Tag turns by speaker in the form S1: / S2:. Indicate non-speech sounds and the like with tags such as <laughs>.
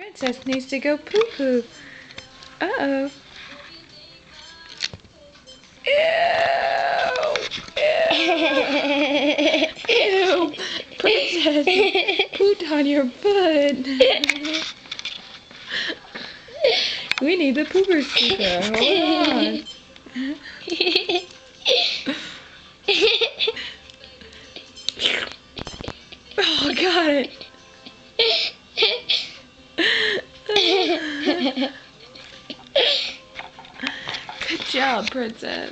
S1: Princess needs to go poo poo. Uh oh. Ew. Ew. Princess pooped on your butt. we need the pooper speaker. Hold on. <laughs> Oh, got <laughs> Good job, Princess.